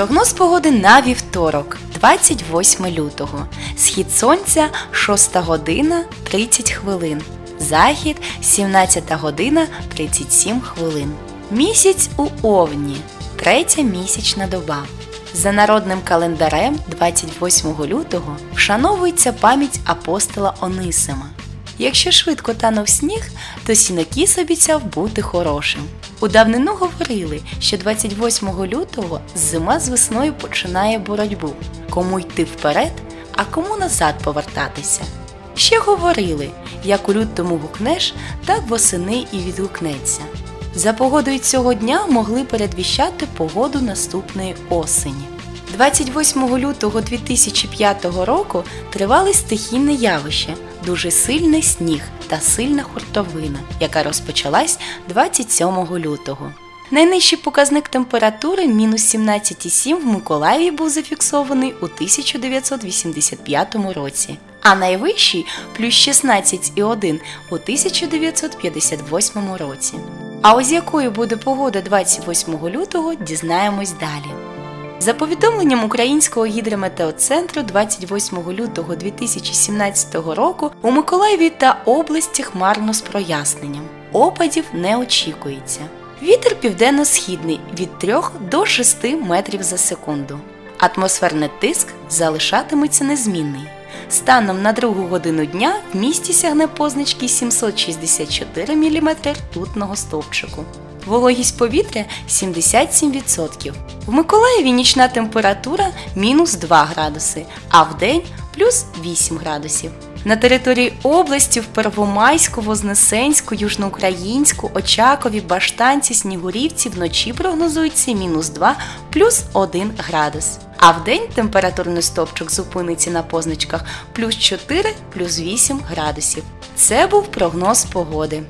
Прогноз погоди на вівторок, 28 лютого. Схід сонця 6 година 30 хвилин. Захід 17 година 37 хвилин. Місяць у Овні. Третя місячна доба. За народним календарем 28 лютого вшановується пам'ять апостола Онисима. Якщо швидко танув сніг, то сінокіс обіцяв бути хорошим. У давнину говорили, що 28 лютого зима з весною починає боротьбу. Кому йти вперед, а кому назад повертатися. Ще говорили, як у лютому гукнеш, так восени і відгукнеться. За погодою цього дня могли передвіщати погоду наступної осені. 28 лютого 2005 року тривали стихійне явище, дуже сильний сніг та сильна хуртовина, яка розпочалась 27 лютого. Найнижчий показник температури мінус 17,7 в Миколаєві був зафіксований у 1985 році, а найвищий плюс 16,1 у 1958 році. А ось якою буде погода 28 лютого, дізнаємось далі. За повідомленням Українського гідрометеоцентру 28 лютого 2017 року у Миколаєві та області хмарно з проясненням. Опадів не очікується. Вітер південно-східний від 3 до 6 метрів за секунду. Атмосферний тиск залишатиметься незмінний. Станом на другу годину дня в місті сягне позначки 764 мм ртутного стовпчику. Вологість повітря 77%. В Миколаєві нічна температура мінус 2 градуси, а в день плюс 8 градусів. На території області в Первомайську, Вознесенську, Южноукраїнську, Очакові, Баштанці, Снігурівці вночі прогнозується мінус 2 плюс 1 градус. А в день температурний стопчик зупиниться на позначках плюс 4 плюс 8 градусів. Це був прогноз погоди.